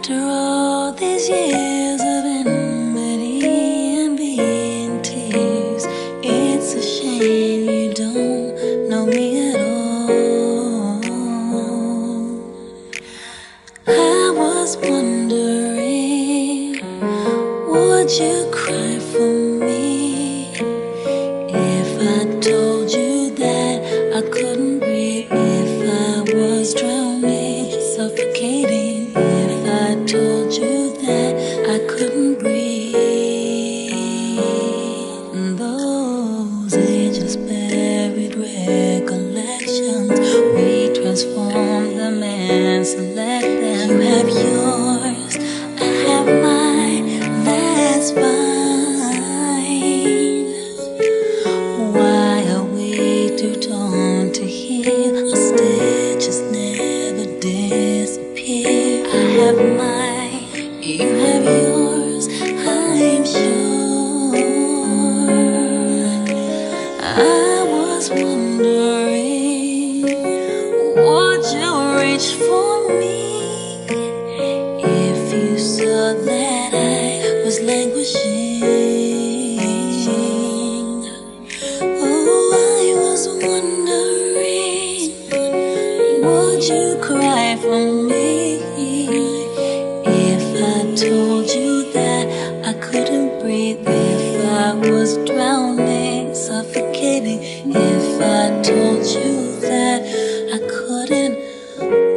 after all these years transform them and select stitches never disappear. I have mine, you have yours, I'm sure. I was wondering, would you reach for me if you saw that I was languishing? Would you cry for me if I told you that I couldn't breathe? If I was drowning, suffocating? If I told you that I couldn't